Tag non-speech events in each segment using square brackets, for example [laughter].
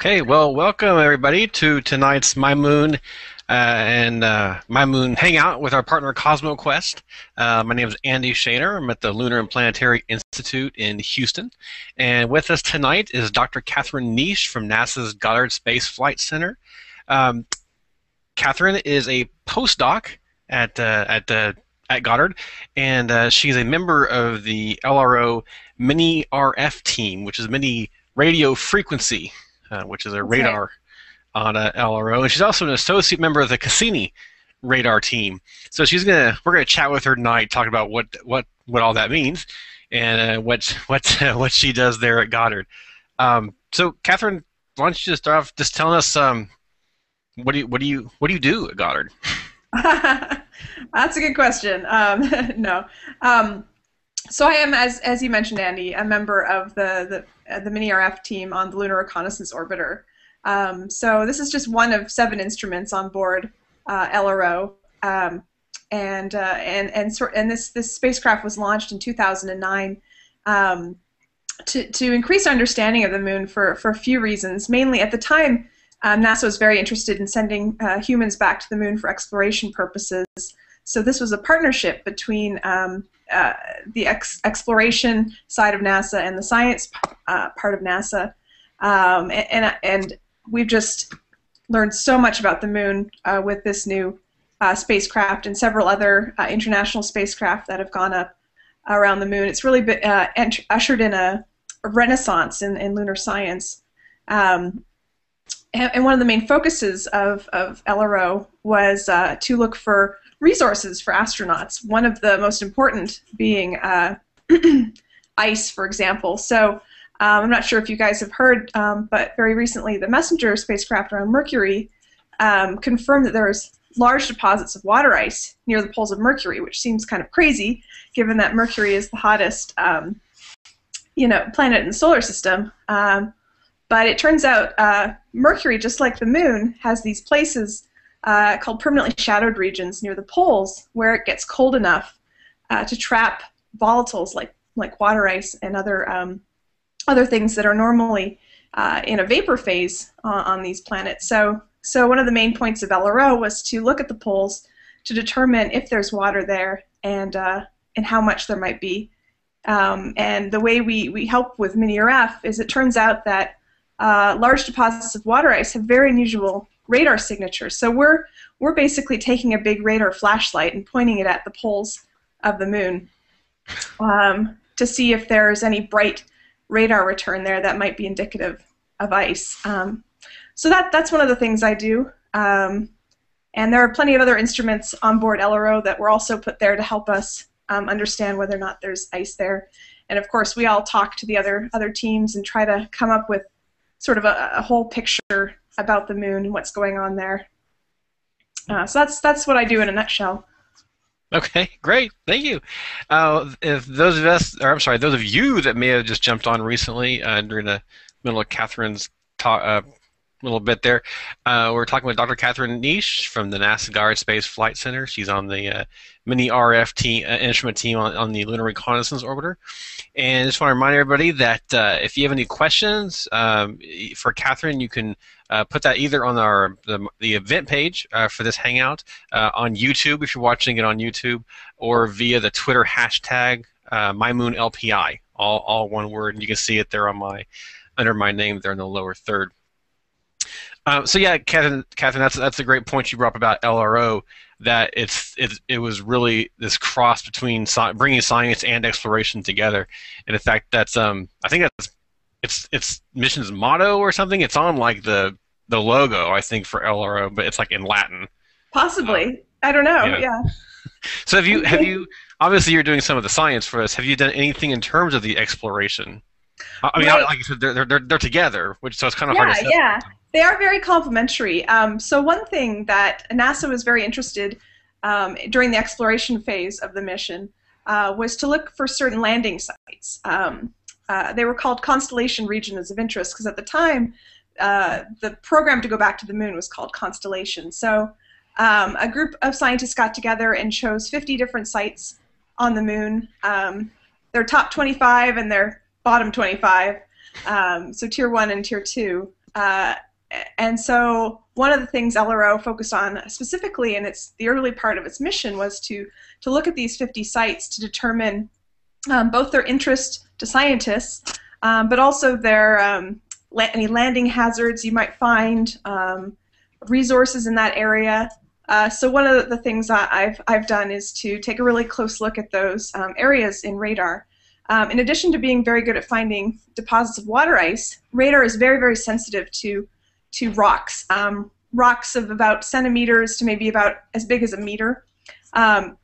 Okay, well, welcome everybody to tonight's My Moon uh, and uh, My Moon Hangout with our partner CosmoQuest. Uh, my name is Andy Shaner. I'm at the Lunar and Planetary Institute in Houston. And with us tonight is Dr. Catherine Neish from NASA's Goddard Space Flight Center. Um, Kathryn is a postdoc at, uh, at, uh, at Goddard, and uh, she's a member of the LRO Mini RF team, which is Mini Radio Frequency uh, which is a That's radar right. on a LRO, and she's also an associate member of the Cassini radar team. So she's gonna we're gonna chat with her tonight, talk about what what what all that means, and uh, what what uh, [laughs] what she does there at Goddard. Um, so Catherine, why don't you just start off just telling us um, what do you what do you what do you do at Goddard? [laughs] That's a good question. Um, [laughs] no. Um, so I am, as as you mentioned, Andy, a member of the the, uh, the Mini RF team on the Lunar Reconnaissance Orbiter. Um, so this is just one of seven instruments on board uh, LRO, um, and uh, and and sort and this this spacecraft was launched in 2009. Um, to, to increase our understanding of the moon for, for a few reasons. Mainly, at the time, um, NASA was very interested in sending uh, humans back to the moon for exploration purposes. So this was a partnership between um, uh, the ex- exploration side of NASA and the science uh, part of NASA, um, and, and, we've just learned so much about the moon uh, with this new uh, spacecraft and several other uh, international spacecraft that have gone up around the moon. It's really been, ushered in a, a, renaissance in, in lunar science. Um, and, and, one of the main focuses of, of LRO was to look for resources for astronauts. One of the most important being uh, [clears throat] ice, for example. So um, I'm not sure if you guys have heard, um, but very recently the Messenger spacecraft around Mercury um, confirmed that there's large deposits of water ice near the poles of Mercury, which seems kind of crazy, given that Mercury is the hottest, um, you know, planet in the solar system. Um, but it turns out uh, Mercury, just like the Moon, has these places uh, called permanently shadowed regions near the poles where it gets cold enough uh, to trap volatiles like like water ice and other um, other things that are normally uh, in a vapor phase on these planets. So so one of the main points of LRO was to look at the poles to determine if there's water there and uh, and how much there might be. Um, and the way we, we help with mini-RF is it turns out that uh, large deposits of water ice have very unusual radar signatures. So we're we're basically taking a big radar flashlight and pointing it at the poles of the moon um, to see if there's any bright radar return there that might be indicative of ice. Um, so that that's one of the things I do. Um, and there are plenty of other instruments on board LRO that were also put there to help us um, understand whether or not there's ice there. And of course, we all talk to the other other teams and try to come up with sort of a, a whole picture about the moon and what's going on there. Uh, so that's that's what I do in a nutshell. Okay, great, thank you. Uh, if those of us, or I'm sorry, those of you that may have just jumped on recently uh, during the middle of Kathryn's talk, uh, little bit there. Uh, we're talking with Dr. Catherine Neish from the NASA Goddard Space Flight Center. She's on the uh, Mini RF team, uh, instrument team on, on, the Lunar Reconnaissance Orbiter. And I just want to remind everybody that uh, if you have any questions um, for Catherine, you can uh, put that either on our the, the event page uh, for this hangout on YouTube if you're watching it on YouTube, or via the Twitter hashtag MyMoonLPI, all all one word, and you can see it there on my under my name there in the lower third. So yeah, Catherine, Kathryn, that's that's a great point you brought up about LRO. That it's it, it was really this cross between sci- bringing science and exploration together, and in fact, that's um I think that's it's it's mission's motto or something. It's on like the the logo I think for LRO, but it's like in Latin. Possibly, um, I don't know. Yeah. yeah. [laughs] so have you have you obviously you're doing some of the science for us. Have you done anything in terms of the exploration? I mean, right. like you said, they're, they're, they're together, which so it's kind of yeah, hard to. Yeah, yeah. They are very complementary. Um, so one thing that NASA was very interested um, during the exploration phase of the mission uh, was to look for certain landing sites. Um, uh, they were called constellation regions of interest because at the time uh, the program to go back to the moon was called Constellation. So um, a group of scientists got together and chose 50 different sites on the moon. Um, their top 25 and their bottom 25 um, so tier one and tier two. Uh, and so one of the things LRO focused on specifically in its the early part of its mission was to to look at these 50 sites to determine um, both their interest to scientists, um, but also their um, la- any landing hazards you might find, um, resources in that area. Uh, so one of the things I've I've done is to take a really close look at those um, areas in radar. Um, in addition to being very good at finding deposits of water ice, radar is very very sensitive to to rocks, um, rocks of about centimeters to maybe about as big as a meter. Um,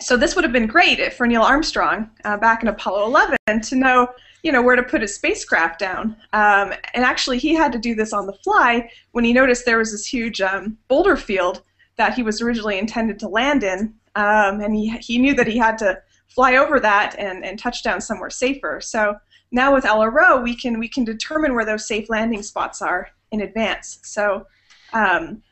so this would have been great for Neil Armstrong uh, back in Apollo 11 to know, you know, where to put his spacecraft down. Um, and actually, he had to do this on the fly when he noticed there was this huge um, boulder field that he was originally intended to land in, um, and he he knew that he had to fly over that and, and touch down somewhere safer. So now with LRO, we can we can determine where those safe landing spots are in advance. So um,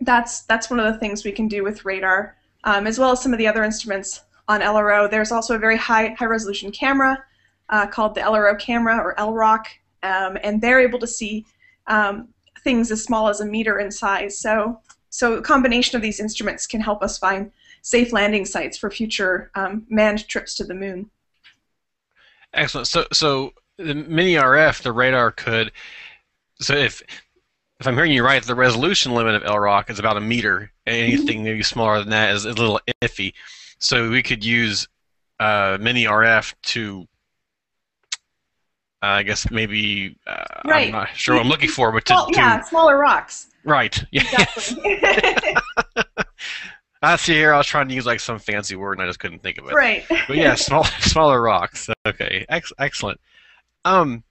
that's that's one of the things we can do with radar, um, as well as some of the other instruments on LRO. There's also a very high high resolution camera uh, called the LRO camera or LROC, um, and they're able to see um, things as small as a meter in size. So so a combination of these instruments can help us find safe landing sites for future um, manned trips to the moon. Excellent. So so the mini RF, the radar could so if if I'm hearing you right, the resolution limit of LROC is about a meter. Anything maybe smaller than that is a little iffy. So we could use uh, mini RF to, uh, I guess maybe uh, right. I'm not sure what I'm looking for, but to, well, yeah, to, smaller rocks. Right. Yeah. [laughs] Exactly. [laughs] [laughs] I see here. I was trying to use like some fancy word and I just couldn't think of it. Right. [laughs] But yeah, small, [laughs] smaller rocks. Okay. Ex- excellent. Um,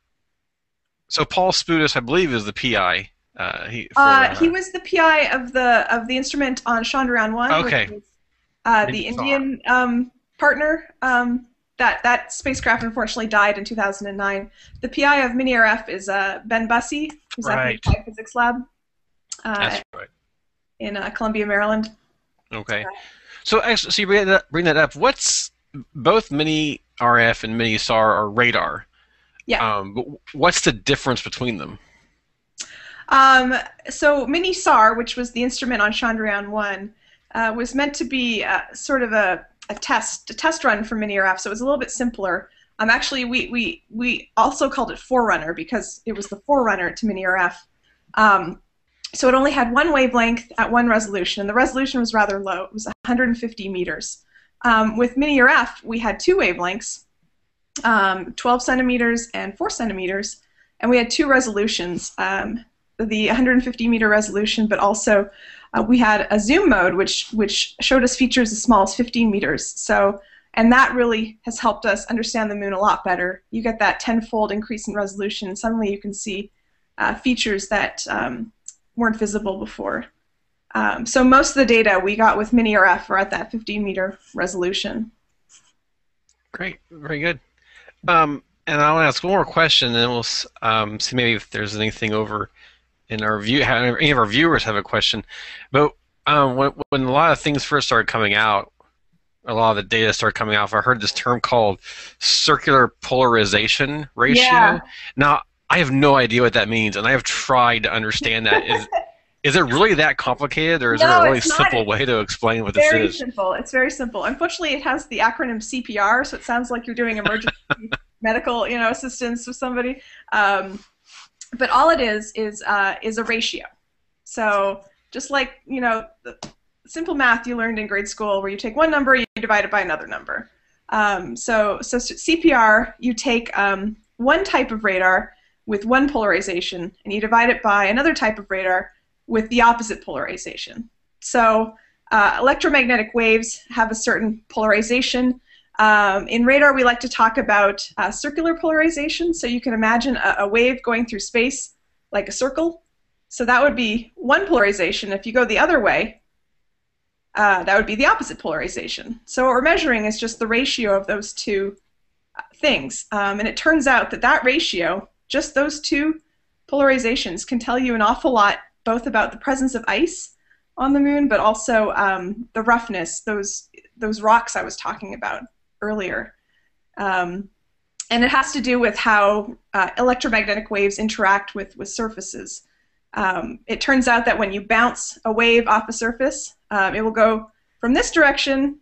so Paul Spudis, I believe, is the PI. Uh, he, for, uh, he was the PI of the of the instrument on Chandrayaan one. Okay. Was, uh, the Indian um, partner. Um, that that spacecraft unfortunately died in 2009. The PI of Mini RF is uh, Ben Bussey, who's right. at the Physics Lab. Uh, That's right. In uh, Columbia, Maryland. Okay. So, so you bring that, bring that up. What's both Mini RF and Mini SAR are radar? Yeah. Um, but what's the difference between them? Um, so Mini SAR, which was the instrument on Chandrayaan 1, uh, was meant to be uh, sort of a, a test, a test run for Mini RF, so it was a little bit simpler. Um, actually, we, we, we also called it Forerunner because it was the forerunner to Mini RF. Um, so it only had one wavelength at one resolution, and the resolution was rather low. It was 150 meters. Um, with Mini RF, we had two wavelengths, um, 12 centimeters and 4 centimeters, and we had two resolutions, um, the 150 meter resolution, but also uh, we had a zoom mode, which which showed us features as small as 15 meters. So, and that really has helped us understand the moon a lot better. You get that tenfold increase in resolution, and suddenly you can see uh, features that um, weren't visible before. Um, so most of the data we got with Mini RF are at that 15 meter resolution. Great, very good. Um, and I want to ask one more question, and then we'll um, see maybe if there's anything over in our view. Any of our viewers have a question, but um, when, when a lot of things first started coming out, a lot of the data started coming out. I heard this term called circular polarization ratio. Yeah. Now I have no idea what that means, and I have tried to understand that. Is [laughs] Is it really that complicated, or is no, there a really simple way to explain what this is? Very simple. It's very simple. Unfortunately, it has the acronym CPR, so it sounds like you're doing emergency [laughs] medical, you know, assistance with somebody. Um, but all it is is uh, is a ratio. So just like you know, the simple math you learned in grade school, where you take one number, you divide it by another number. Um, so so CPR, you take um, one type of radar with one polarization, and you divide it by another type of radar with the opposite polarization. So uh, electromagnetic waves have a certain polarization. Um, in radar, we like to talk about uh, circular polarization. So you can imagine a, a, wave going through space like a circle. So that would be one polarization. If you go the other way, uh, that would be the opposite polarization. So what we're measuring is just the ratio of those two uh, things. Um, and it turns out that that ratio, just those two polarizations, can tell you an awful lot both about the presence of ice on the moon, but also um, the roughness, those those rocks I was talking about earlier. Um, and it has to do with how uh, electromagnetic waves interact with, with surfaces. Um, it turns out that when you bounce a wave off a surface, um, it will go from this direction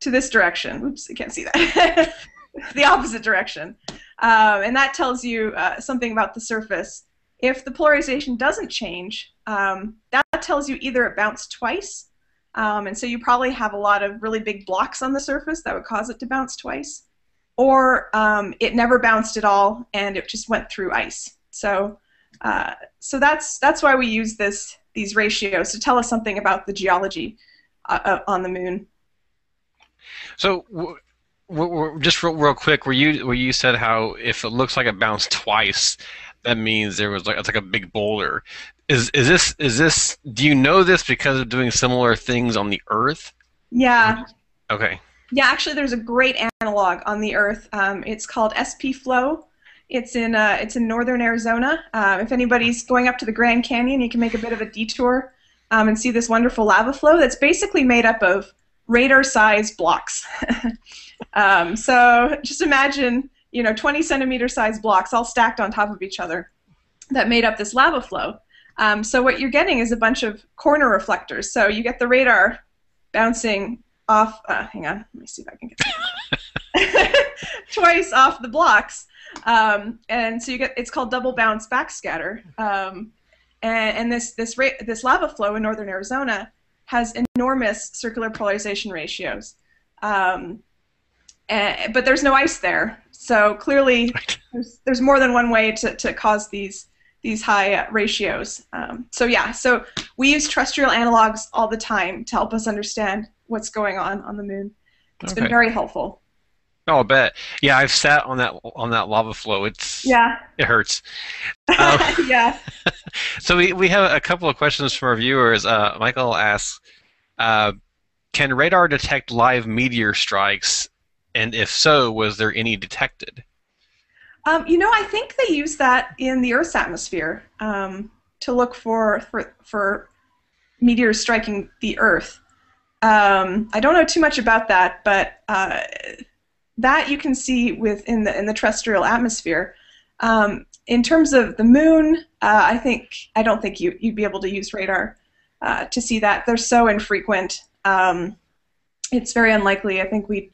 to this direction. Oops, I can't see that. [laughs] the opposite direction. Um, and that tells you uh, something about the surface. If the polarization doesn't change, um, that tells you either it bounced twice, um, and so you probably have a lot of really big blocks on the surface that would cause it to bounce twice, or um, it never bounced at all and it just went through ice. So, uh, so that's that's why we use this these ratios to tell us something about the geology uh, uh on the moon. So, just real, real quick, where you where you said how if it looks like it bounced twice, that means there was like it's like a big boulder. Is is this is this? Do you know this because of doing similar things on the Earth? Yeah. Okay. Yeah, actually, there's a great analog on the Earth. Um, it's called SP Flow. It's in uh, it's in northern Arizona. Uh, if anybody's going up to the Grand Canyon, you can make a bit of a detour um, and see this wonderful lava flow that's basically made up of radar-sized blocks. [laughs] um, so just imagine, you know, 20 centimeter sized blocks all stacked on top of each other that made up this lava flow. Um, so what you're getting is a bunch of corner reflectors. So you get the radar bouncing off. Uh, hang on, let me see if I can get [laughs] twice off the blocks, um, and so you get it's called double bounce backscatter. Um, and, and this this ra- this lava flow in northern Arizona has enormous circular polarization ratios. Um, and, but there's no ice there. So clearly, there's, there's more than one way to, to cause these these high uh, ratios. Um, so yeah, so we use terrestrial analogs all the time to help us understand what's going on on the moon. It's okay. been very helpful. Oh, I bet. Yeah, I've sat on that on that lava flow. It's yeah, it hurts. [laughs] Um, yeah. [laughs] so we we have a couple of questions from our viewers. Uh, Michael asks, uh, "Can radar detect live meteor strikes and if so, was there any detected? Um, you know, I think they use that in the Earth's atmosphere um, to look for, for, for meteors striking the Earth. Um, I don't know too much about that, but uh, that you can see within the in the terrestrial atmosphere. Um, in terms of the moon, uh, I think I don't think you you'd be able to use radar uh, to see that. They're so infrequent. Um, it's very unlikely. I think we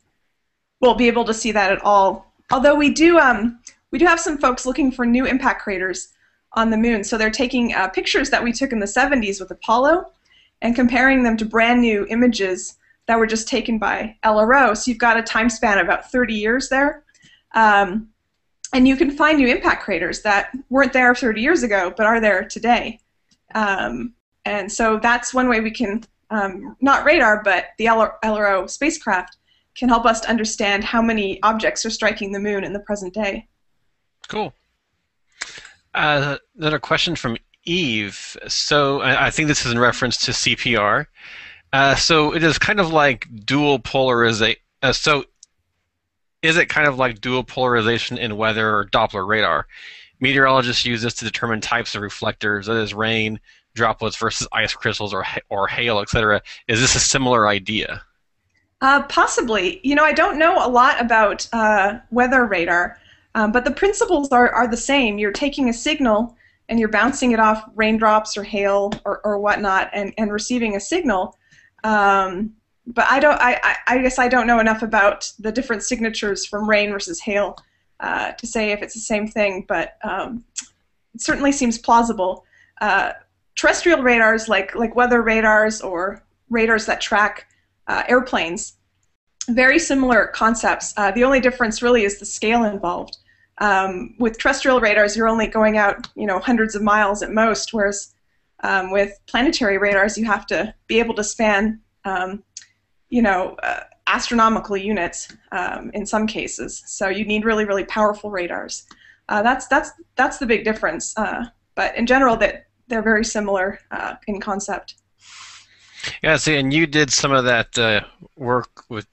won't be able to see that at all. Although we do, um, we do have some folks looking for new impact craters on the moon. So they're taking uh, pictures that we took in the 70s with Apollo and comparing them to brand new images that were just taken by LRO. So you've got a time span of about 30 years there. Um, and you can find new impact craters that weren't there 30 years ago but are there today. Um, and so that's one way we can, um, not radar, but the LRO spacecraft can help us to understand how many objects are striking the moon in the present day. Cool. Uh, another question from Eve. So I think this is in reference to CPR. Uh, so it is kind of like dual polarization. Uh, so is it kind of like dual polarization in weather or Doppler radar? Meteorologists use this to determine types of reflectors, that is, rain, droplets versus ice crystals or or hail, etc. Is this a similar idea? Uh, possibly. You know, I don't know a lot about uh, weather radar, um, but the principles are, are the same. You're taking a signal and you're bouncing it off raindrops or hail or, or whatnot and, and receiving a signal. Um, but I don't. I, I, guess I don't know enough about the different signatures from rain versus hail uh, to say if it's the same thing. But um, it certainly seems plausible. Uh, terrestrial radars, like like weather radars or radars that track uh, airplanes. Very similar concepts. Uh, the only difference really is the scale involved. Um, with terrestrial radars, you're only going out, you know, hundreds of miles at most, whereas um, with planetary radars, you have to be able to span, um, you know, uh, astronomical units um, in some cases. So you need really, really powerful radars. Uh, that's that's that's the big difference. Uh, but in general, that they're very similar uh, in concept. Yeah, see, and you did some of that uh, work with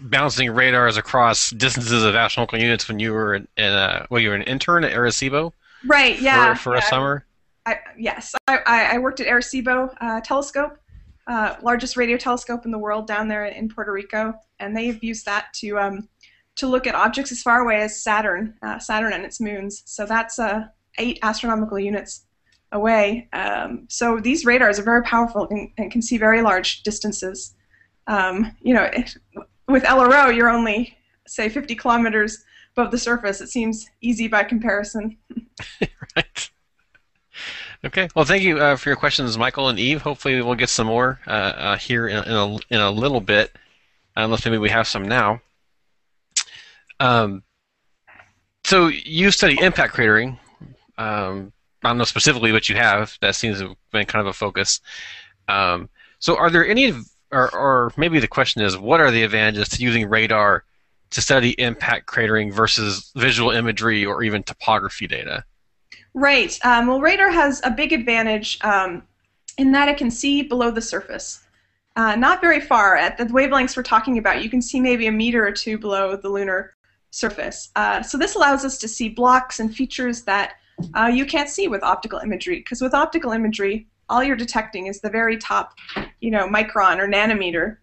bouncing radars across distances of astronomical units when you were in, in uh, well, you were an intern at Arecibo. Right. Yeah. For, for yeah. a summer. I, yes, I, I worked at Arecibo uh, Telescope, uh, largest radio telescope in the world down there in Puerto Rico, and they've used that to um, to look at objects as far away as Saturn, uh, Saturn and its moons. So that's uh, eight astronomical units away. Um, so these radars are very powerful and, and can see very large distances. Um, you know, with LRO, you're only say 50 kilometers above the surface. It seems easy by comparison. [laughs] right. Okay. Well, thank you uh, for your questions, Michael and Eve. Hopefully, we'll get some more uh, uh, here in, in, a, in a little bit, unless maybe we have some now. Um, so you study impact cratering. Um, I don't know specifically what you have. That seems to have been kind of a focus. Um, so are there any, or, or maybe the question is, what are the advantages to using radar to study impact cratering versus visual imagery or even topography data? Right. Um, well, radar has a big advantage um, in that it can see below the surface. Uh, not very far. At the wavelengths we're talking about, you can see maybe a meter or two below the lunar surface. Uh, so this allows us to see blocks and features that uh, you can't see with optical imagery. Because with optical imagery, all you're detecting is the very top, you know, micron or nanometer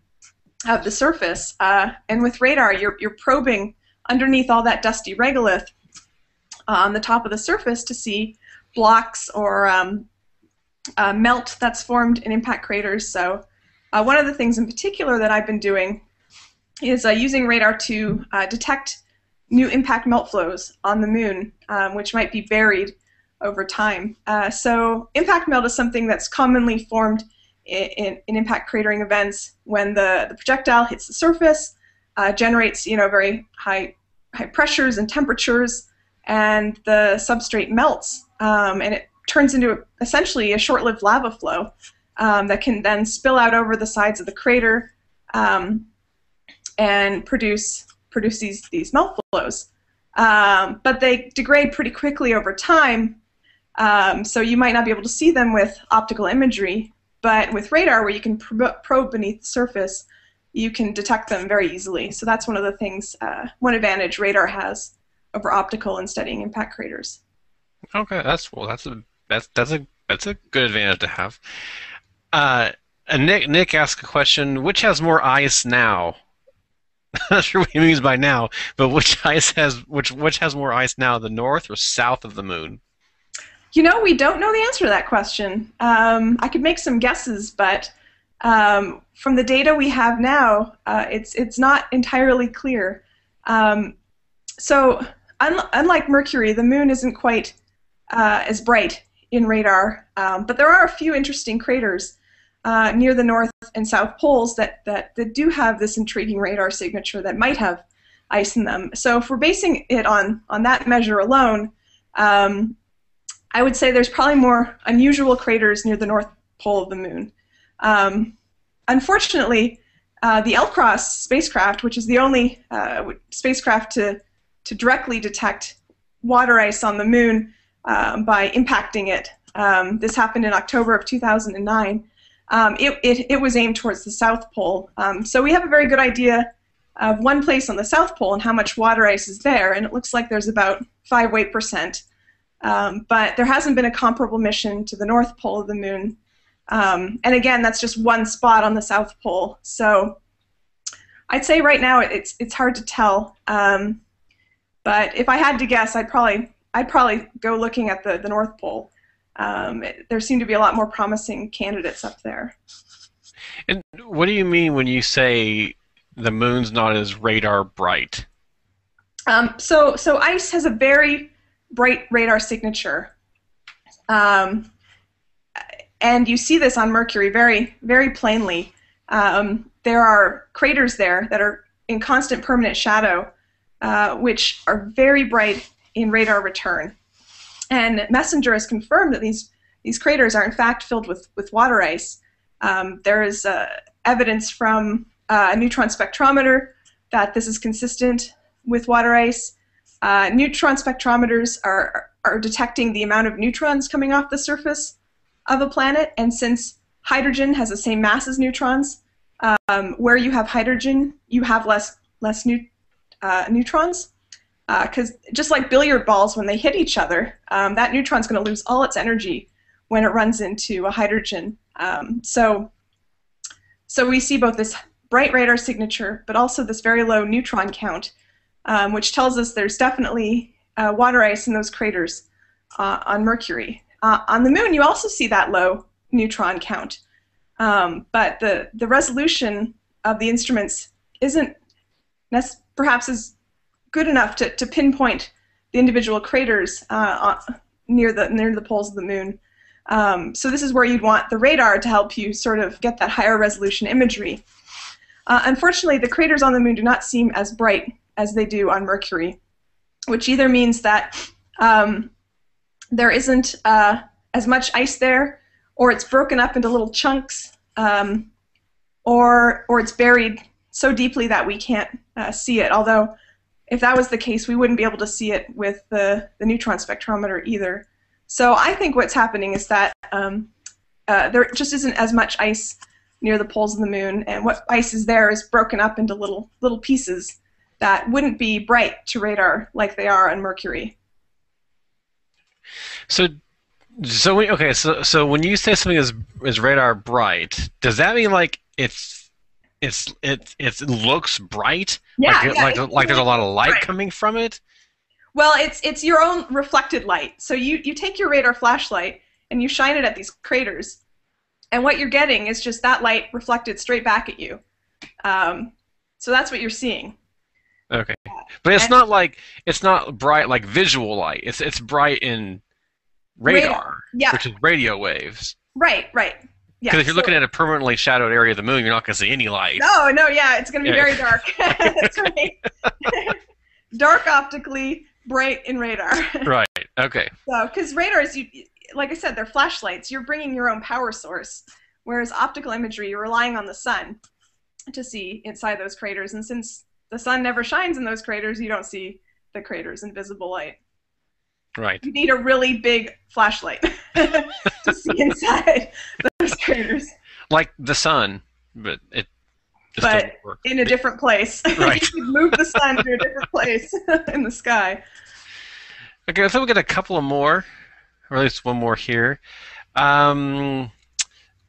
of the surface. Uh, and with radar, you're, you're probing underneath all that dusty regolith on the top of the surface to see blocks or um, uh, melt that's formed in impact craters. So uh, one of the things in particular that I've been doing is uh, using radar to uh, detect new impact melt flows on the moon, um, which might be buried over time. Uh, so impact melt is something that's commonly formed in, in, in impact cratering events when the, the projectile hits the surface, uh, generates you know very high high pressures and temperatures, and the substrate melts, um, and it turns into essentially a short-lived lava flow um, that can then spill out over the sides of the crater um, and produce produce these these melt flows. Um, but they degrade pretty quickly over time, um, so you might not be able to see them with optical imagery. But with radar, where you can probe beneath the surface, you can detect them very easily. So that's one of the things, uh, one advantage radar has over optical in studying impact craters. Okay, that's well. That's a that's that's a that's a good advantage to have. Uh, and Nick Nick asked a question: Which has more ice now? I'm [laughs] not sure what he means by now, but which [laughs] ice has which which has more ice now, the north or south of the moon? You know, we don't know the answer to that question. Um, I could make some guesses, but um, from the data we have now, uh, it's it's not entirely clear. Um, so un- unlike Mercury, the moon isn't quite uh, as bright in radar, um, but there are a few interesting craters uh, near the north and south poles that, that, that do have this intriguing radar signature that might have ice in them. So if we're basing it on, on that measure alone, um, I would say there's probably more unusual craters near the north pole of the moon. Um, unfortunately, uh, the LCROSS spacecraft, which is the only uh, spacecraft to to directly detect water ice on the moon um, by impacting it. Um, this happened in October of 2009. Um, it, it, it, was aimed towards the South Pole. Um, so we have a very good idea of one place on the South Pole and how much water ice is there, and it looks like there's about 5 weight percent. Um, but there hasn't been a comparable mission to the North Pole of the moon. Um, and again, that's just one spot on the South Pole. So I'd say right now it's, it's hard to tell. Um, but if I had to guess, I'd probably I'd probably go looking at the, the North Pole. Um, it, there seem to be a lot more promising candidates up there. And what do you mean when you say the moon's not as radar bright? Um, so so ice has a very bright radar signature. Um, and you see this on Mercury very very plainly. Um, there are craters there that are in constant permanent shadow uh, which are very bright in radar return. And MESSENGER has confirmed that these, these craters are in fact filled with, with water ice. Um, there is uh, evidence from uh, a neutron spectrometer that this is consistent with water ice. Uh, neutron spectrometers are, are detecting the amount of neutrons coming off the surface of a planet, and since hydrogen has the same mass as neutrons, um, where you have hydrogen, you have less less uh, neutrons. Because uh, just like billiard balls, when they hit each other, um, that neutron's going to lose all its energy when it runs into a hydrogen. Um, so, so we see both this bright radar signature, but also this very low neutron count um, which tells us there's definitely uh, water ice in those craters uh, on Mercury. Uh, on the moon, you also see that low neutron count, um, but the, the resolution of the instruments isn't perhaps as good enough to, to pinpoint the individual craters uh, near the near the poles of the moon. Um, so this is where you'd want the radar to help you sort of get that higher resolution imagery. Uh, unfortunately, the craters on the moon do not seem as bright as they do on Mercury, which either means that um, there isn't uh, as much ice there, or it's broken up into little chunks, um, or or it's buried so deeply that we can't uh, see it. Although, if that was the case, we wouldn't be able to see it with the, the neutron spectrometer either. So I think what's happening is that um, uh, there just isn't as much ice near the poles of the moon, and what ice is there is broken up into little little pieces that wouldn't be bright to radar like they are on Mercury. So, so when, okay, so so when you say something is is radar bright, does that mean like it's it's it it looks bright? Yeah, like yeah, like, like there's a lot of light bright. coming from it. Well, it's it's your own reflected light. So you you take your radar flashlight and you shine it at these craters, and what you're getting is just that light reflected straight back at you. Um, so that's what you're seeing. Okay, but it's and, not like it's not bright like visual light. It's it's bright in radar, radar. Yeah. which is radio waves. Right, right. Because yeah, if you're so, looking at a permanently shadowed area of the moon, you're not going to see any light. No, no, yeah, it's going to be yeah. very dark. [laughs] That's [laughs] right. [laughs] dark optically, bright in radar. right. Okay. So, because radars, you like I said, they're flashlights. You're bringing your own power source, whereas optical imagery, you're relying on the sun to see inside those craters. And since the sun never shines in those craters, you don't see the craters in visible light. Right. You need a really big flashlight to see inside craters. Like the sun, but it. But in a different place. [laughs] Right. you could move the sun to a different place [laughs] in the sky. Okay, so we get a couple of more, or at least one more here. Um,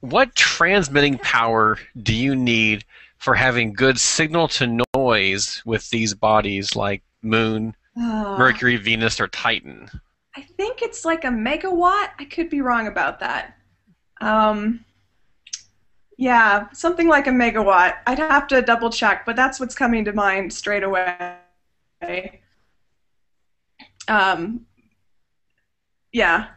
what transmitting power do you need for having good signal to noise with these bodies like Moon, uh, Mercury, Venus, or Titan? I think it's like a megawatt. I could be wrong about that. Um, yeah, something like a megawatt. I'd have to double check, but that's what's coming to mind straight away. Um, yeah.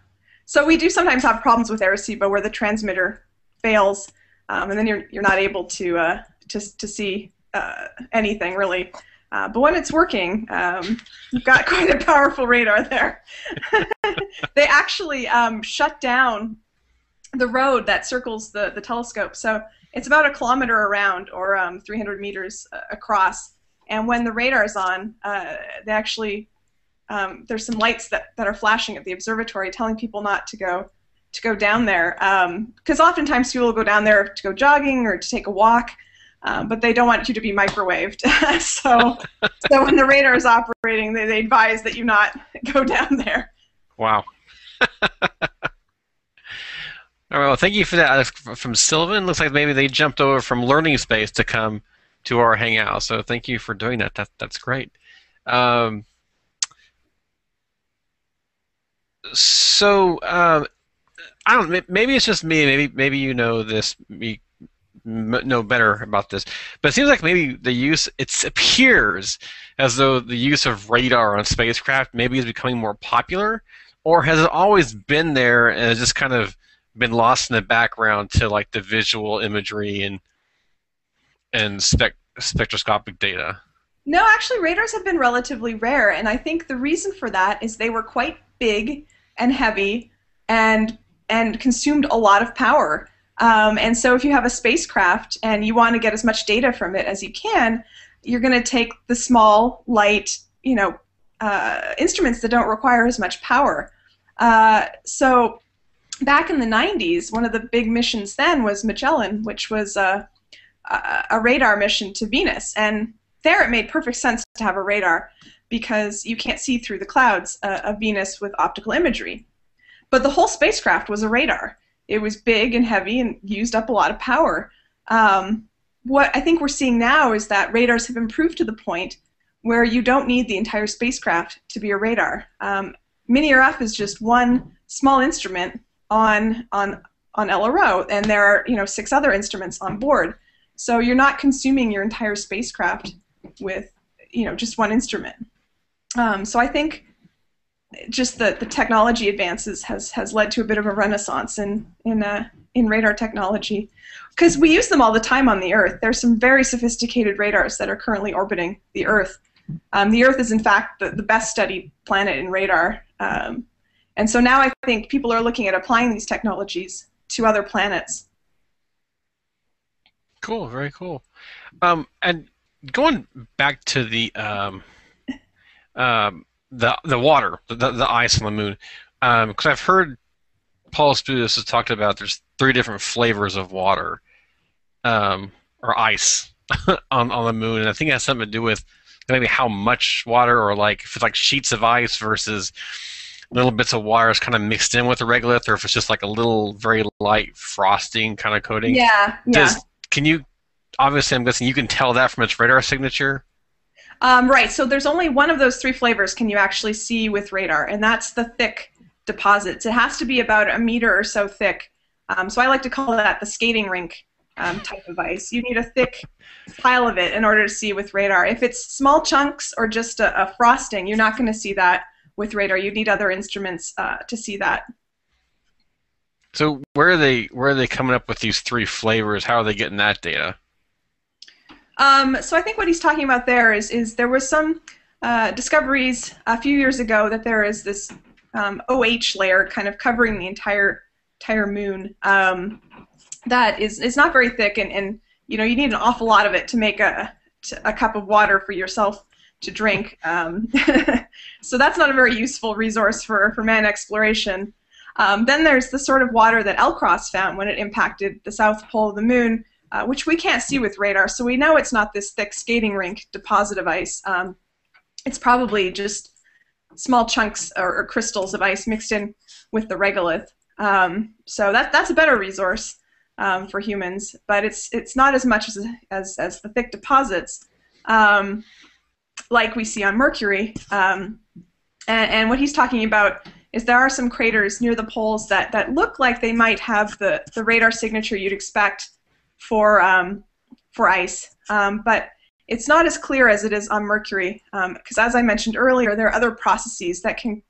So we do sometimes have problems with Arecibo where the transmitter fails, um, and then you're you're not able to uh, to to see uh, anything really. Uh, but when it's working, um, you've got [laughs] quite a powerful radar there. [laughs] they actually um, shut down the road that circles the, the telescope. So it's about a kilometer around or um, 300 meters uh, across. And when the radar is on, uh, they actually um, there's some lights that, that are flashing at the observatory telling people not to go to go down there because um, oftentimes people will go down there to go jogging or to take a walk um, but they don't want you to be microwaved [laughs] so so when the radar is operating they, they advise that you not [laughs] go down there wow [laughs] all right well thank you for that from sylvan looks like maybe they jumped over from learning space to come to our hangout so thank you for doing that, that that's great um, so um, I don't. Maybe it's just me. Maybe maybe you know this. Me know better about this, but it seems like maybe the use. It appears as though the use of radar on spacecraft maybe is becoming more popular, or has it always been there and it's just kind of been lost in the background to like the visual imagery and and spec- spectroscopic data? No, actually, radars have been relatively rare, and I think the reason for that is they were quite big and heavy and and consumed a lot of power. Um, and so if you have a spacecraft and you want to get as much data from it as you can, you're going to take the small, light, you know, uh, instruments that don't require as much power. Uh, so back in the 90s, one of the big missions then was Magellan, which was a, a, radar mission to Venus. And there it made perfect sense to have a radar because you can't see through the clouds uh, of Venus with optical imagery. But the whole spacecraft was a radar. It was big and heavy and used up a lot of power. Um, what I think we're seeing now is that radars have improved to the point where you don't need the entire spacecraft to be a radar. Um, Mini-RF is just one small instrument on on on LRO, and there are you know six other instruments on board. So you're not consuming your entire spacecraft with you know just one instrument. Um, so I think just the, the technology advances has, has led to a bit of a renaissance in in uh, in radar technology because we use them all the time on the Earth. There's some very sophisticated radars that are currently orbiting the Earth. Um, the Earth is in fact the, the best studied planet in radar, um, and so now I think people are looking at applying these technologies to other planets. Cool, very cool. Um, and going back to the um, um, the the water, the, the ice on the moon, because um, I've heard Paul Spudis has talked about there's three different flavors of water, um, or ice [laughs] on on the moon, and I think it has something to do with maybe how much water, or like if it's like sheets of ice versus little bits of water is kind of mixed in with the regolith, or if it's just like a little very light frosting kind of coating. Yeah, yeah. Does, can you? Obviously, I'm guessing you can tell that from its radar signature. Um, right. So there's only one of those three flavors can you actually see with radar, and that's the thick deposits. It has to be about a meter or so thick. Um, so I like to call that the skating rink um, type of ice. You need a thick pile of it in order to see with radar. If it's small chunks or just a, a frosting, you're not going to see that with radar. You need other instruments uh, to see that. So where are they where are they coming up with these three flavors? How are they getting that data? Um, so I think what he's talking about there is is there was some uh, discoveries a few years ago that there is this um, OH layer kind of covering the entire entire moon um, that is is not very thick and, and you know you need an awful lot of it to make a a cup of water for yourself to drink. Um, [laughs] so that's not a very useful resource for, for man exploration. Um, then there's the sort of water that LCROSS found when it impacted the south pole of the moon, uh, which we can't see with radar. So we know it's not this thick skating rink deposit of ice. Um, it's probably just small chunks or, or, crystals of ice mixed in with the regolith. Um, so that, that's a better resource um, for humans, but it's, it's not as much as, as, as the thick deposits. Um, like we see on Mercury. Um, and, and, what he's talking about is there are some craters near the poles that, that look like they might have the, the radar signature you'd expect for, um, for ice. Um, but it's not as clear as it is on Mercury, because um, as I mentioned earlier, there are other processes that can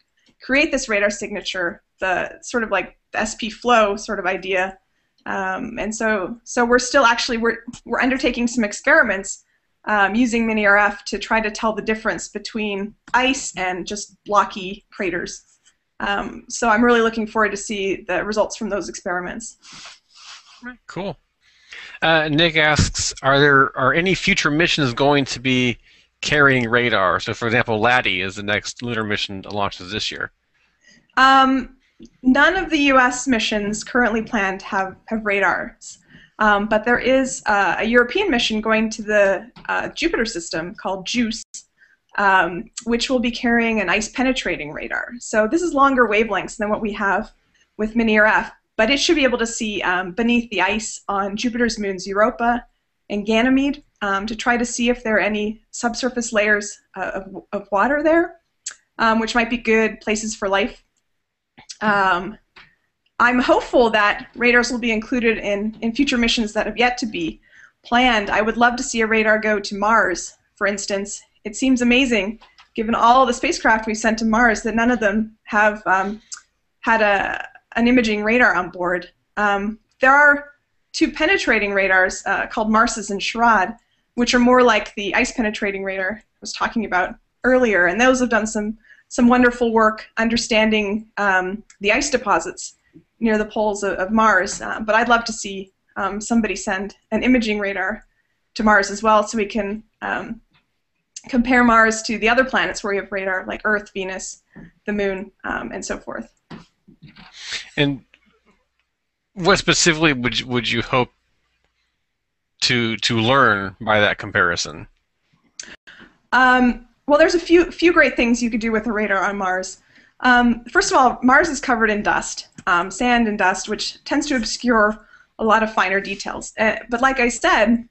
create this radar signature, the sort of like the SP flow sort of idea. Um, and so, so we're still actually we're, we're undertaking some experiments um, using Mini-RF to try to tell the difference between ice and just blocky craters. Um, so I'm really looking forward to see the results from those experiments. Cool. Uh, Nick asks, are there are any future missions going to be carrying radar? So, for example, LADEE is the next lunar mission that launches this year. Um, none of the U.S. missions currently planned have, have radars. Um, but there is uh, a European mission going to the uh, Jupiter system called JUICE, um, which will be carrying an ice-penetrating radar. So this is longer wavelengths than what we have with Mini-RF, but it should be able to see um, beneath the ice on Jupiter's moons Europa and Ganymede um, to try to see if there are any subsurface layers uh, of, of, water there, um, which might be good places for life. I'm hopeful that radars will be included in, in future missions that have yet to be planned. I would love to see a radar go to Mars, for instance. It seems amazing, given all the spacecraft we've sent to Mars, that none of them have um, had a, an imaging radar on board. Um, there are two penetrating radars uh, called MARSIS and SHARAD, which are more like the ice penetrating radar I was talking about earlier, and those have done some some wonderful work understanding um, the ice deposits near the poles of, of Mars. Uh, but I'd love to see um, somebody send an imaging radar to Mars as well so we can um, compare Mars to the other planets where we have radar, like Earth, Venus, the Moon, um, and so forth. And what specifically would you, would you hope to to learn by that comparison? Um, well, there's a few few great things you could do with a radar on Mars. Um, first of all, Mars is covered in dust, um, sand and dust, which tends to obscure a lot of finer details. Uh, but like I said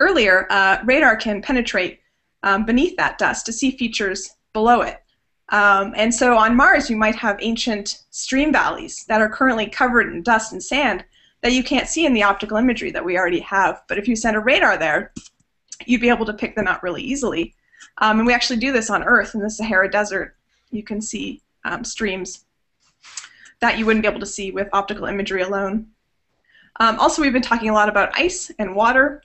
earlier, uh, radar can penetrate um, beneath that dust to see features below it. Um, and so on Mars, you might have ancient stream valleys that are currently covered in dust and sand that you can't see in the optical imagery that we already have. But if you send a radar there, you'd be able to pick them out really easily. Um, and we actually do this on Earth in the Sahara Desert. You can see um, streams that you wouldn't be able to see with optical imagery alone. Um, also, we've been talking a lot about ice and water.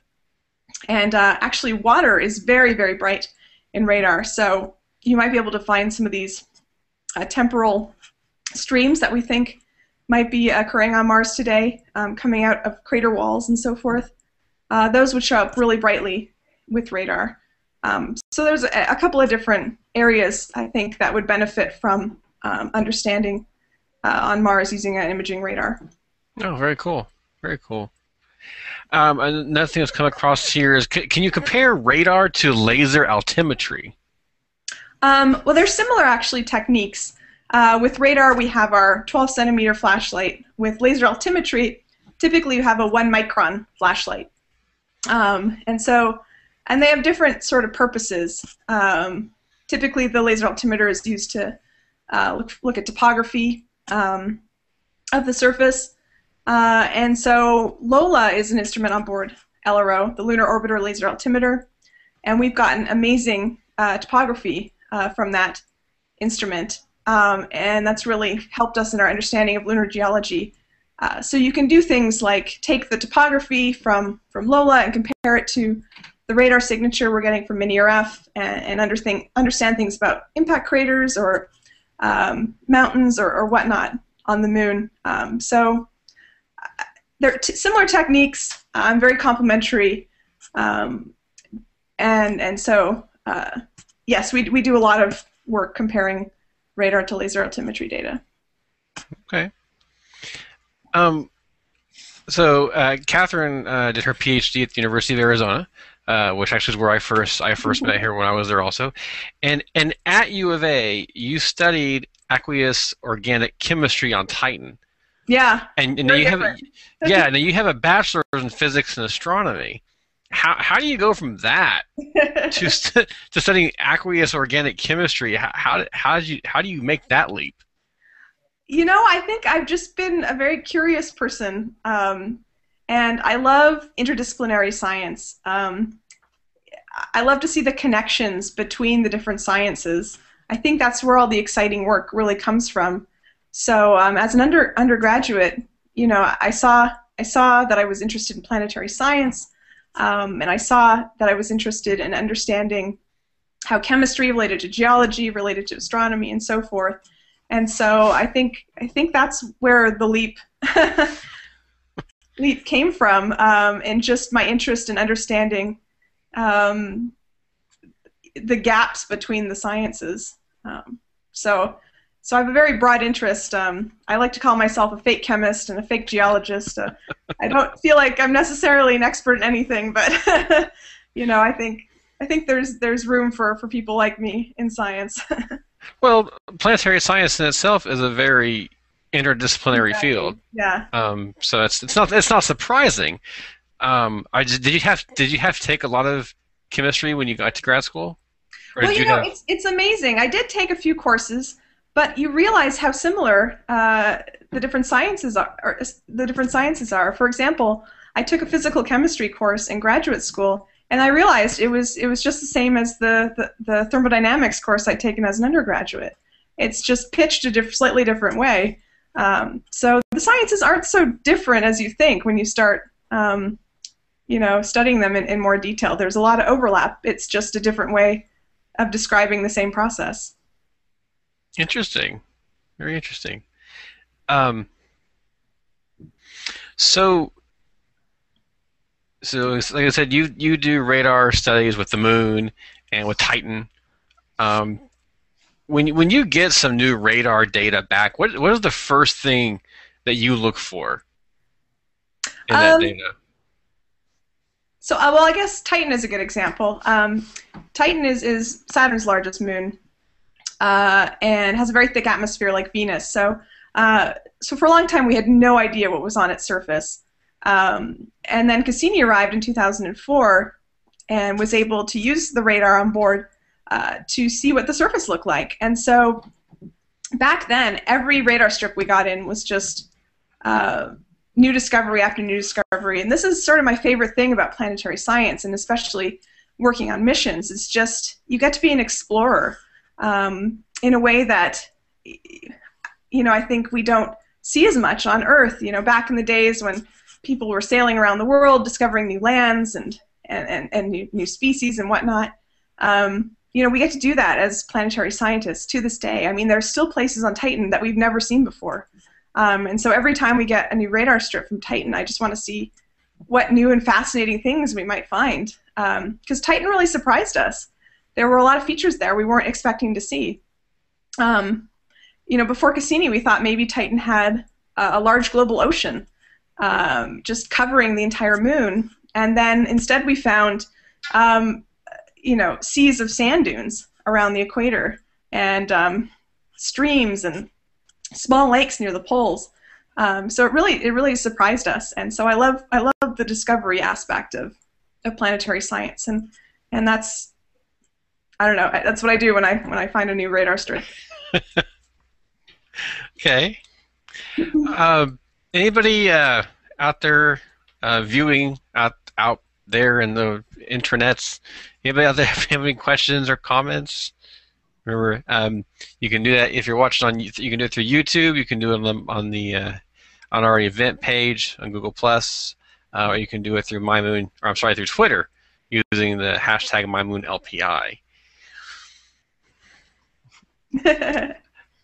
And uh, actually, water is very, very bright in radar. So you might be able to find some of these uh, temporal streams that we think might be occurring on Mars today, um, coming out of crater walls and so forth. Uh, those would show up really brightly with radar. Um, so there's a, a, couple of different areas I think that would benefit from um, understanding uh, on Mars using an imaging radar. Oh, very cool. Very cool. Um, another thing that's come across here is c- can you compare radar to laser altimetry? Um, well, they're similar actually techniques. Uh, with radar, we have our 12 centimeter flashlight. With laser altimetry, typically you have a one micron flashlight. Um, and so, and they have different sort of purposes. Um, typically, the laser altimeter is used to uh, look, look, at topography um, of the surface. Uh, and so, LOLA is an instrument on board LRO, the Lunar Orbiter Laser Altimeter, and we've gotten amazing uh, topography uh, from that instrument. Um, and that's really helped us in our understanding of lunar geology. Uh, so you can do things like take the topography from, from LOLA and compare it to the radar signature we're getting from MINI-RF and, and understand, understand things about impact craters or um, mountains or, or, whatnot on the moon. Um, so they're similar techniques, um, very complementary, um, and and so uh, yes, we we do a lot of work comparing radar to laser altimetry data. Okay. Um, so uh, Catherine uh, did her PhD at the University of Arizona, uh, which actually is where I first I 1st met her when I was there also, and and at U of A you studied aqueous organic chemistry on Titan. Yeah. And, and now you different. have a, [laughs] yeah, now you have a bachelor's in physics and astronomy. How how do you go from that [laughs] to st- to studying aqueous organic chemistry? How how how did you how do you make that leap? You know, I think I've just been a very curious person, um, and I love interdisciplinary science. Um, I love to see the connections between the different sciences. I think that's where all the exciting work really comes from. So, um, as an under undergraduate, you know, I saw I saw that I was interested in planetary science, um, and I saw that I was interested in understanding how chemistry related to geology, related to astronomy, and so forth. And so I think I think that's where the leap [laughs] leap came from, um, and just my interest in understanding um, the gaps between the sciences. Um, so so I have a very broad interest. Um, I like to call myself a fake chemist and a fake geologist. Uh, I don't [laughs] feel like I'm necessarily an expert in anything, but [laughs] you know, I think I think there's there's room for, for people like me in science. [laughs] well, planetary science in itself is a very interdisciplinary exactly. field. Yeah. Um, so it's it's not it's not surprising. Um, I just, did you have did you have to take a lot of chemistry when you got to grad school? Or well, you, you know, have... it's it's amazing. I did take a few courses but you realize how similar uh, the different sciences are. the different sciences are. For example, I took a physical chemistry course in graduate school, and I realized it was it was just the same as the the, the thermodynamics course I'd taken as an undergraduate. It's just pitched a diff- slightly different way. Um, so the sciences aren't so different as you think when you start, um, you know, studying them in, in more detail. There's a lot of overlap. It's just a different way of describing the same process. Interesting. Very interesting. Um, so, so like I said, you you do radar studies with the moon and with Titan. Um, when when you get some new radar data back, what what is the first thing that you look for in that um, data? So, uh, well, I guess Titan is a good example. Um, Titan is, is Saturn's largest moon, uh, and has a very thick atmosphere like Venus. So, uh, so for a long time we had no idea what was on its surface. Um, and then Cassini arrived in 2004, and was able to use the radar on board uh, to see what the surface looked like. And so back then, every radar strip we got in was just uh, new discovery after new discovery. And this is sort of my favorite thing about planetary science, and especially working on missions. It's just you get to be an explorer um, in a way that you know I think we don't see as much on Earth. You know, back in the days when people were sailing around the world, discovering new lands and and, and, and new, new species and whatnot. Um, you know, we get to do that as planetary scientists to this day. I mean, there are still places on Titan that we've never seen before. Um, and so every time we get a new radar strip from Titan, I just want to see what new and fascinating things we might find. Because um, Titan really surprised us. There were a lot of features there we weren't expecting to see. Um, you know, before Cassini, we thought maybe Titan had a, a large global ocean um, just covering the entire moon. And then instead we found, um, you know, seas of sand dunes around the equator and um, streams and small lakes near the poles. Um, so it really it really surprised us, and so I love I love the discovery aspect of, of planetary science, and and that's I don't know that's what I do when I when I find a new radar strip. [laughs] okay. [laughs] Um, anybody uh, out there uh, viewing out out there in the intranets? Anybody out there [laughs] have any questions or comments? Remember, um, you can do that if you're watching on. You can do it through YouTube. You can do it on the on, the, uh, on our event page on Google Plus, uh, or you can do it through MyMoon, or I'm sorry, through Twitter using the hashtag MyMoonLPI. [laughs]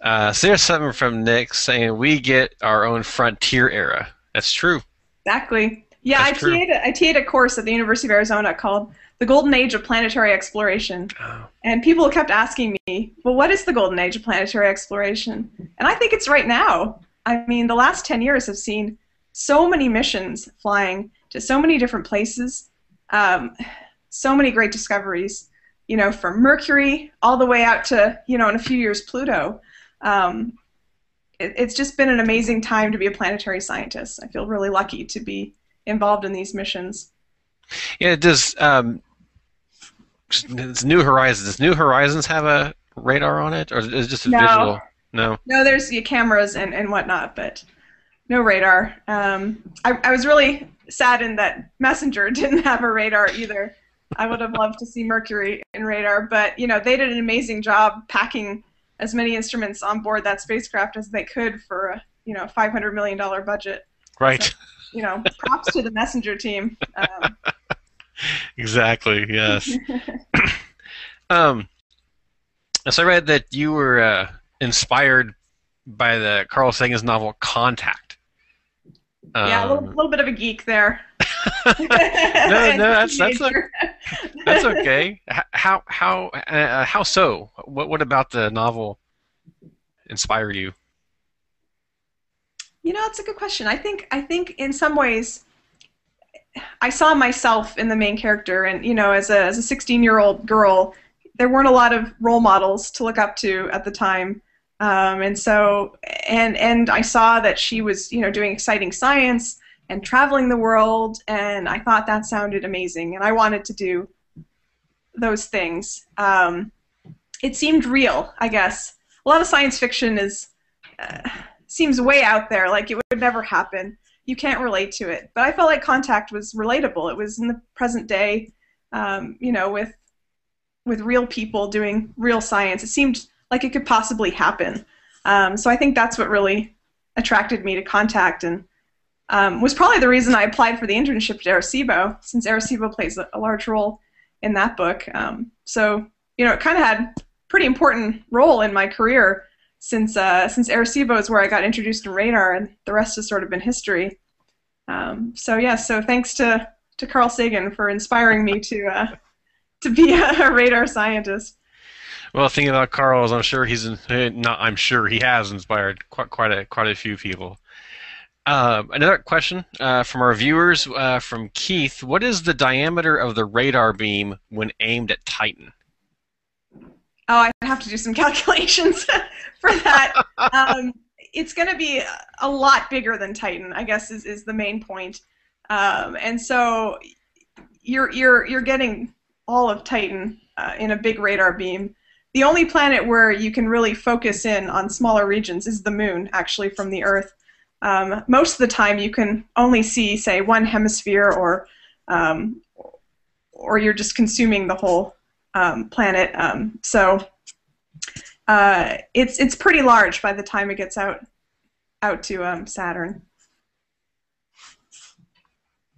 uh, so there's something from Nick saying we get our own frontier era. That's true. Exactly. Yeah, That's I TA'd, I TA'd a course at the University of Arizona called the golden age of planetary exploration. Oh. And people kept asking me, well, what is the golden age of planetary exploration? And I think it's right now. I mean, the last 10 years have seen so many missions flying to so many different places, um, so many great discoveries, you know, from Mercury all the way out to, you know, in a few years, Pluto. Um, it, it's just been an amazing time to be a planetary scientist. I feel really lucky to be involved in these missions. Yeah, does um, it's New Horizons. Does New Horizons have a radar on it, or is it just a no. visual? No. No, there's cameras and, and whatnot, but no radar. Um, I, I was really saddened that Messenger [laughs] didn't have a radar either. I would have loved to see Mercury in radar, but you know they did an amazing job packing as many instruments on board that spacecraft as they could for a you know 500 million dollar budget. Right. So, you know, props to the Messenger team. Um, [laughs] exactly. Yes. [laughs] [clears throat] um, so I read that you were uh, inspired by the Carl Sagan's novel Contact. Um, yeah, a little, um, little, bit of a geek there. [laughs] no, no, that's that's, a, that's okay. How how uh, how so? What what about the novel inspired you? You know, that's a good question. I think I think in some ways I saw myself in the main character, and you know, as a as a 16 year old girl, there weren't a lot of role models to look up to at the time, um, and so and and I saw that she was you know doing exciting science and traveling the world, and I thought that sounded amazing, and I wanted to do those things. Um, it seemed real, I guess. A lot of science fiction is uh, seems way out there, like it would never happen you can't relate to it. But I felt like Contact was relatable. It was in the present day, um, you know, with with real people doing real science. It seemed like it could possibly happen. Um, so I think that's what really attracted me to Contact and um, was probably the reason I applied for the internship at Arecibo, since Arecibo plays a, large role in that book. Um, so you know, it kind of had pretty important role in my career since uh, since Arecibo is where I got introduced to radar, and the rest has sort of been history. Um, so yeah, so thanks to to Carl Sagan for inspiring me to uh, to be a, radar scientist. Well, thinking about Carl, is I'm sure he's not. I'm sure he has inspired quite quite a quite a few people. Uh, another question uh, from our viewers uh, from Keith: What is the diameter of the radar beam when aimed at Titan? Oh, I have to do some [laughs] calculations [laughs] for that. um, it's going to be a lot bigger than Titan, I guess, is, is the main point. Um, and so you're you're you're getting all of Titan uh, in a big radar beam. The only planet where you can really focus in on smaller regions is the moon, actually, from the Earth. Um, most of the time, you can only see, say, one hemisphere, or um, or you're just consuming the whole um, planet. Um, so uh, it's it's pretty large by the time it gets out out to um, Saturn.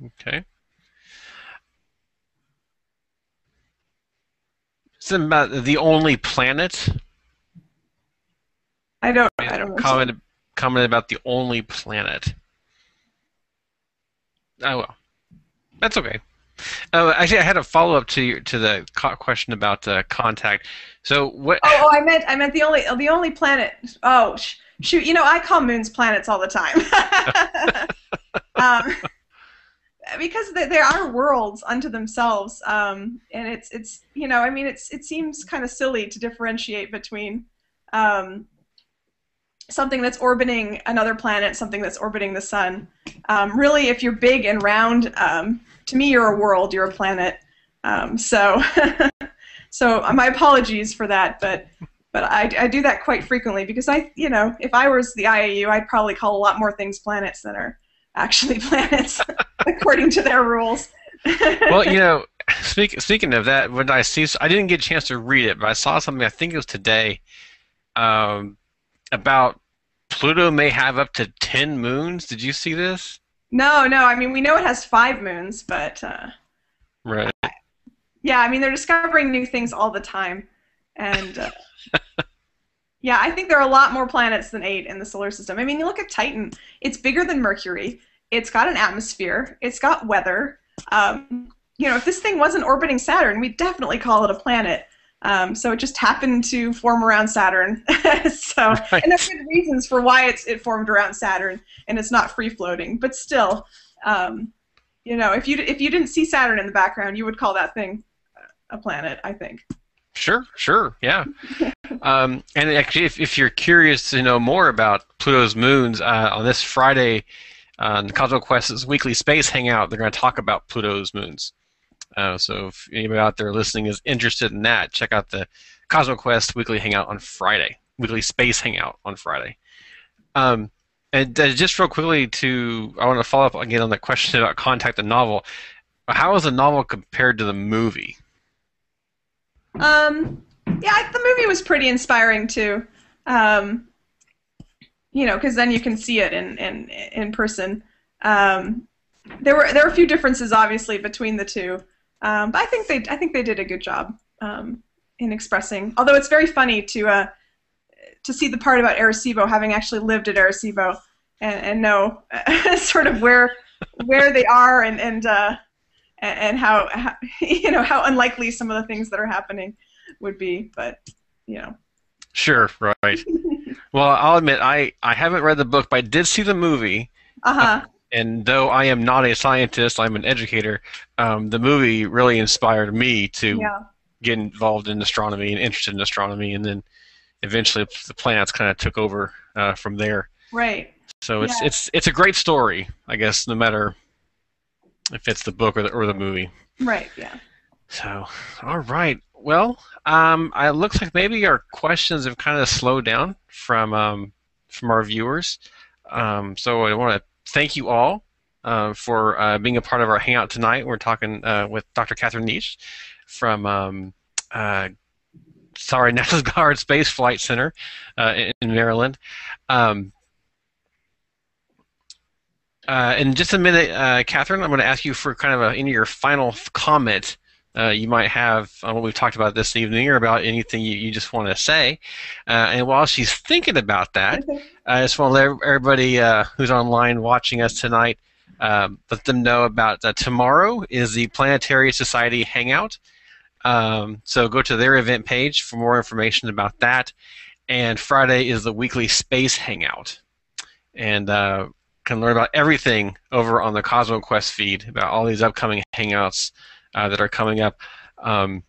Okay. Is it about the only planet? I don't. I don't know. Comment, comment about the only planet. Oh well, that's okay. Uh, actually, I had a follow up to to the question about uh, contact. So what? Oh, oh, I meant I meant the only the only planet. Oh, sh- shoot! You know, I call moons planets all the time. [laughs] um, because they are worlds unto themselves, um, and it's it's you know I mean it's it seems kind of silly to differentiate between um, something that's orbiting another planet, something that's orbiting the sun. Um, really, if you're big and round, um, to me you're a world, you're a planet. Um, so [laughs] so my apologies for that, but but I, I do that quite frequently because I you know if I was the IAU, I'd probably call a lot more things planets than are actually [laughs] planets [laughs] according to their rules. well, you know, speak, speaking of that, when I see, I didn't get a chance to read it, but I saw something. I think it was today um, about Pluto may have up to ten moons. Did you see this? No, no. I mean, we know it has five moons, but uh, right. Yeah, I mean, they're discovering new things all the time, and uh, [laughs] yeah, I think there are a lot more planets than eight in the solar system. I mean, you look at Titan; it's bigger than Mercury. It's got an atmosphere. It's got weather. Um, you know, if this thing wasn't orbiting Saturn, we'd definitely call it a planet. Um, so it just happened to form around Saturn. [laughs] so, right. and there's good reasons for why it's it formed around Saturn, and it's not free floating. But still, um, you know, if you if you didn't see Saturn in the background, you would call that thing a planet. I think. Sure, sure, yeah. um, and actually, if, if you're curious to know more about Pluto's moons, uh, on this Friday, on uh, CosmoQuest's weekly space hangout, they're going to talk about Pluto's moons. Uh, so if anybody out there listening is interested in that, check out the CosmoQuest weekly hangout on Friday, weekly space hangout on Friday. Um, and uh, just real quickly, to I want to follow up again on the question about Contact the novel. How is the novel compared to the movie? Um, yeah, the movie was pretty inspiring too. Um, you know, because then you can see it in in in person. Um, there were there were a few differences, obviously, between the two, um, but I think they I think they did a good job um, in expressing. Although it's very funny to uh, to see the part about Arecibo having actually lived at Arecibo and, and know [laughs] sort of where where they are and and uh, and how, how [laughs] you know how unlikely some of the things that are happening would be. But you know. Sure. Right. [laughs] well, I'll admit I I haven't read the book, but I did see the movie. Uh-huh. Uh, and though I am not a scientist, I'm an educator. Um, the movie really inspired me to yeah. get involved in astronomy and interested in astronomy, and then eventually the planets kind of took over uh, from there. Right. So it's yeah. it's it's a great story, I guess, no matter if it's the book or the or the movie. Right. Yeah. So, all right. Well, um, it looks like maybe our questions have kind of slowed down from um, from our viewers. Um, so I want to thank you all uh, for uh, being a part of our hangout tonight. We're talking uh, with Dr. Catherine Neish from um, uh, sorry, [laughs] NASA Goddard Space Flight Center uh, in, in, Maryland. Um, uh, in just a minute, Catherine, I'm going to ask you for kind of a, any of your final comment uh, you might have what we've talked about this evening or about anything you, you just want to say. Uh, and while she's thinking about that, I just want to let everybody uh, who's online watching us tonight um, let them know about uh, tomorrow is the Planetary Society Hangout. Um, so go to their event page for more information about that. And Friday is the weekly Space Hangout. And uh, can learn about everything over on the CosmoQuest feed about all these upcoming hangouts uh, that are coming up. Um,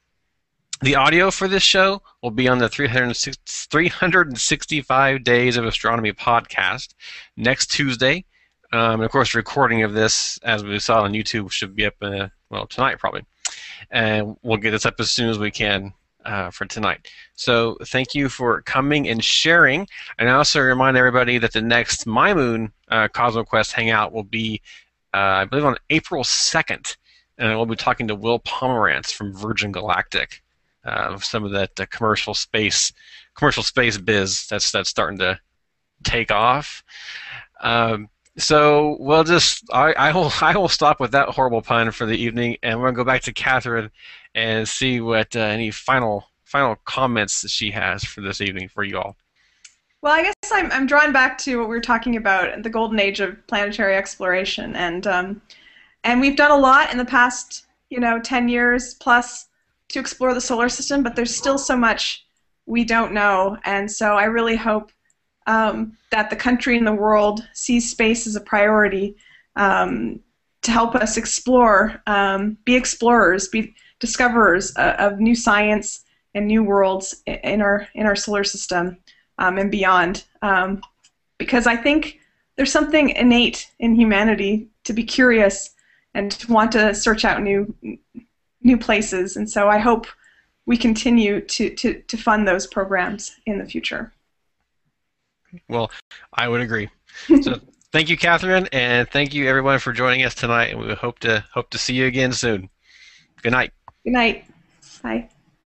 the audio for this show will be on the 365 Days of Astronomy podcast next Tuesday. Um, and of course, recording of this, as we saw on YouTube, should be up uh, well tonight probably. and we'll get this up as soon as we can uh, for tonight. So thank you for coming and sharing. And I also remind everybody that the next My Moon uh, CosmoQuest Hangout will be, uh, I believe, on April 2nd. And we'll be talking to Will Pomerantz from Virgin Galactic, uh, some of that uh, commercial space, commercial space biz that's that's starting to take off. Um, so we'll just I, I will [laughs] I will stop with that horrible pun for the evening, and we're gonna go back to Catherine and see what uh, any final final comments she has for this evening for you all. Well, I guess I'm I'm drawn back to what we were talking about the golden age of planetary exploration, and um, and we've done a lot in the past you know 10 years plus to explore the solar system, but there's still so much we don't know, and so I really hope um, that the country and the world sees space as a priority um, to help us explore, um, be explorers, be discoverers uh, of new science and new worlds in our in our solar system um, and beyond. Um, because I think there's something innate in humanity to be curious and want to search out new new places. And so I hope we continue to, to, to fund those programs in the future. Well, I would agree. So [laughs] thank you, Catherine, and thank you everyone for joining us tonight. And we hope to hope to see you again soon. Good night. Good night. Bye.